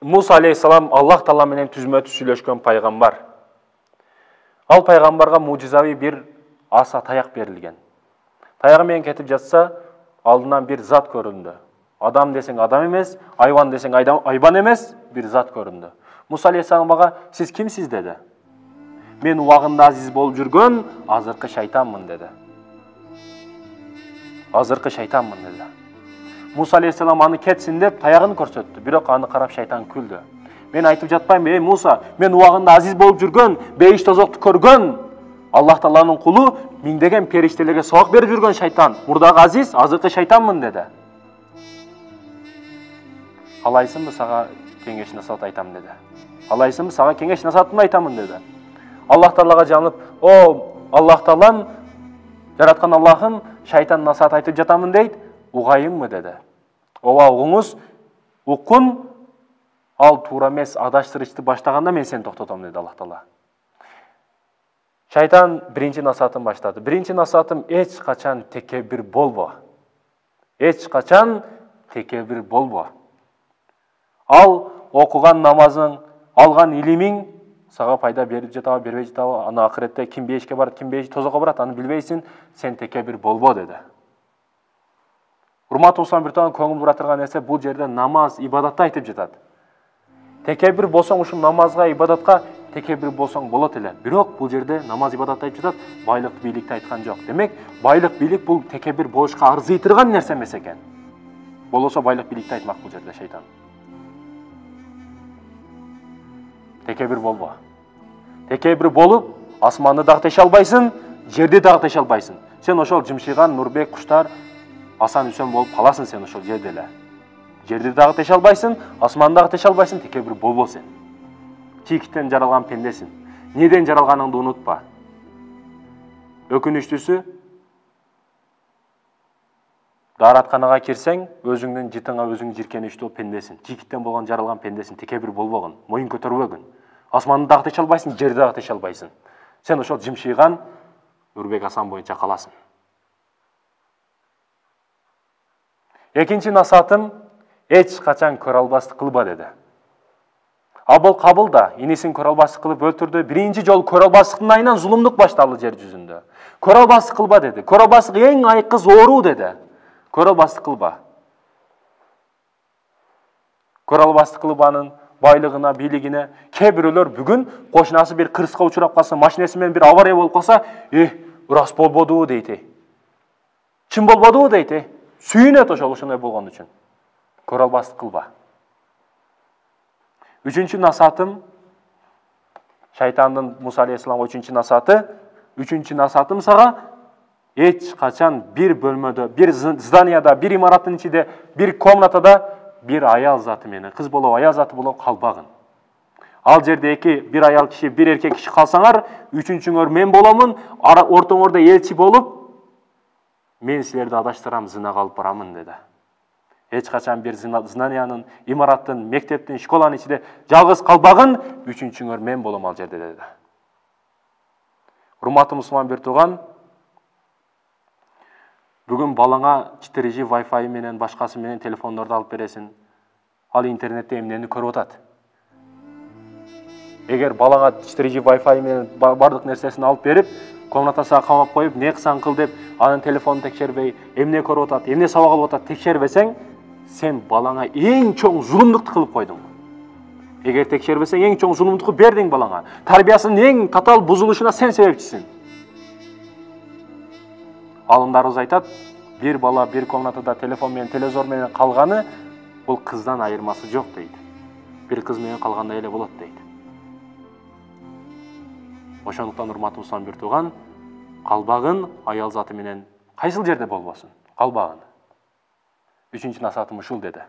муса алейхисалам аллах таала менен түзмө түз сүйлөшкөн пайгамбар ал пайгамбарга мужизави бир аса таяк берилген таягы менен кетип жатса алдынан бир зат көрүндү адам десең адам эмес айбан десең айбан эмес бир зат көрүндү муса алейхисаламга сиз кимсиз деди мен убагында азиз болуп жүргөн азыркы шайтанмын деди азыркы шайтанмын деди муса алейхисалам аны кетсин деп таягын көрсөттү бирок аны карап шайтан күлдү мен айтып жатпаймынбы эй муса мен убагында азиз болуп жүргөн бейиш тозокту көргөн аллах тааланын кулу миңдеген периштелерге сабак берип жүргөн шайтан мурдагы азиз азыркы шайтанмын деди каалайсыңбы сага кеңеш насаат айтам деди каалайсыңбы сага кеңеш насаатымды айтамын деди аллах таалага жалынып о аллах таалам жараткан аллахым шайтан насаат айтып жатамын дейт угайынбы деди ооба угуңуз уккун ал туура эмес адаштырышты баштаганда мен сени токтотом деди аллах таала шайтан биринчи насаатын баштады. Биринчи насаатым эч качан текебир болбо эч качан текебир болбо ал окуган намазың алган илимиң сага пайда берип жатабы бербей жатабы аны акыретте ким бейишке барат ким бейиш тозокко барат аны билбейсиң сен текебир болбо деди урматтуу мусулман тууган көңүл бура турган нерсе бул жерде намаз ибадатты айтып жатат текебир болсоң ушул намазга ибадатка текебир болсоң болот эле бирок бул жерде намаз ибадатты айтып жатат байлыкты бийликти айткан жок демек байлык бийлик бул текебир болушка арзый турган нерсе эмес экен болбосо байлык бийликти айтмак бул жерде шайтан текебир болбо текебир болуп асманды дагы теше албайсың жерди дагы теше албайсың сен ошол жымшыйган нурбек куштар асан үсен болуп каласың сен ошол жерде эле жерди дагы теше албайсың асманды дагы теше албайсың текебир болбо сен чийкиттен жаралган пендесиң эмнеден жаралганыңды унутпа өкүнүчтүүсү дааратканага кирсең өзүңдүн жытыңа өзүң жиркеничтүү пендесиң чийкиттен болгон жаралган пендесиң текебир болбогун моюн көтөрбөгүн асманды дагы теше албайсың жерди дагы теше албайсың. Сен ошол жымшыйган нурбек асан боюнча каласың экинчи насаатым эч качан көрө албастык кылба деди абыл кабыл да инисин көрө албастык кылып өлтүрдү биринчи жолу көрө албастыктын айынан зулумдук башталды жер жүзүндө көрө албастык кылба деди көрө албастык эң айкыз оору деди көрө албастык кылба көрө албастык байлығына бийлигине кээ бирөөлөр бүгүн кошунасы бир кырсыкка учурап калса машинеси менен бир авария болуп калса э ырас болбодубу дейт чын болбодубу дейт э сүйүнөт ошол ошондой болгон үчүн көрө албастык кылба үчүнчү насаатым шайтандын муса алейхисаламга үчүнчү насааты үчүнчү насаатым сага эч качан бир бөлмөдө бир зданияда бир имараттын ичинде бир комнатада бир аял заты менен кыз болобу аял заты болобу калбагын ал жерде эки бир аял киши бир эркек киши калсаңар үчүнчүңөр мен боломун ортоңордо элчи болуп мен силерди адаштырам зынага алып барамын деди эч качан бир зданиянын имараттын мектептин школанын ичинде жалгыз калбагын үчүнчүңөр мен болом ал жерде деди урматтуу мусулман бир тууган бүгүн балаңа 4G Wi-Fi менен башкасы менен телефондорду алып бересиң ал интернетте эмнени көрүп атат? Эгер балаңа 4G Wi-Fi менен баардык нерсесин алып берип комнатасына камап коюп не кылсаң кыл деп анын телефонун текшербей эмне көрүп атат эмне сабак алып атат текшербесең сен балаңа эң чоң зулумдукту кылып койдуң эгер текшербесең эң чоң зулумдукту бердиң балаңа. Тарбиясынын эң татаал бузулушуна сен себепчисиң ғалымдарыбыз айтат бир бала бир комнатада телефон менен телевизор менен калганы бул кыздан айырмасы жок дейт бир кыз менен калгандай эле болот дейт ошондуктан урматтуу бир тууган калбагын аял заты менен кайсыл жерде болбосун калбагын үчүнчү насаатым ушул деди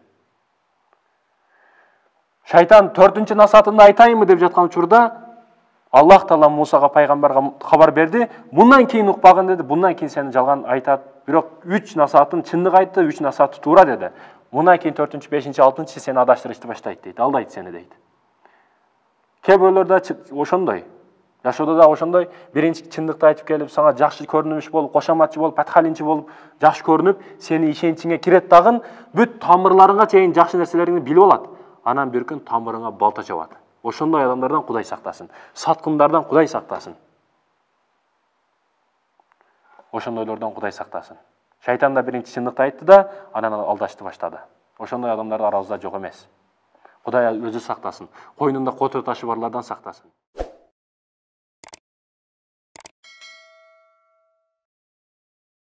шайтан төртүнчү насаатымды айтайынбы деп жаткан учурда аллах таала мусага пайгамбарга кабар берди мындан кийин укпагын деди мындан кийин сени жалган айтат бирок үч насаатын чындык айтты үч насааты туура деди мындан кийин төртүнчү бешинчи алтынчы сени адаштырышты баштайт дейт алдайт сени дейт кээ бирөөлөр да ошондой жашоодо да ошондой. Биринчи чындыкты айтып келип сага жакшы көрүнүш болуп кошоматчы болуп подхалимчи болуп жакшы көрүнүп сени ишеничиңе кирет дагы бүт тамырларыңа чейин жакшы нерселериңди билип алат. Анан бир күн тамырыңа балта чабат ошондой адамдардан кудай сактасын. Саткындардан кудай сактасын. Ошондойлордон кудай сактасын. Шайтан да биринчи чындыкты айтты да анан алдашты баштады. Ошондой адамдар арабызда жок эмес. Кудай өзү сактасын. Койнунда котур ташы барлардан сактасын.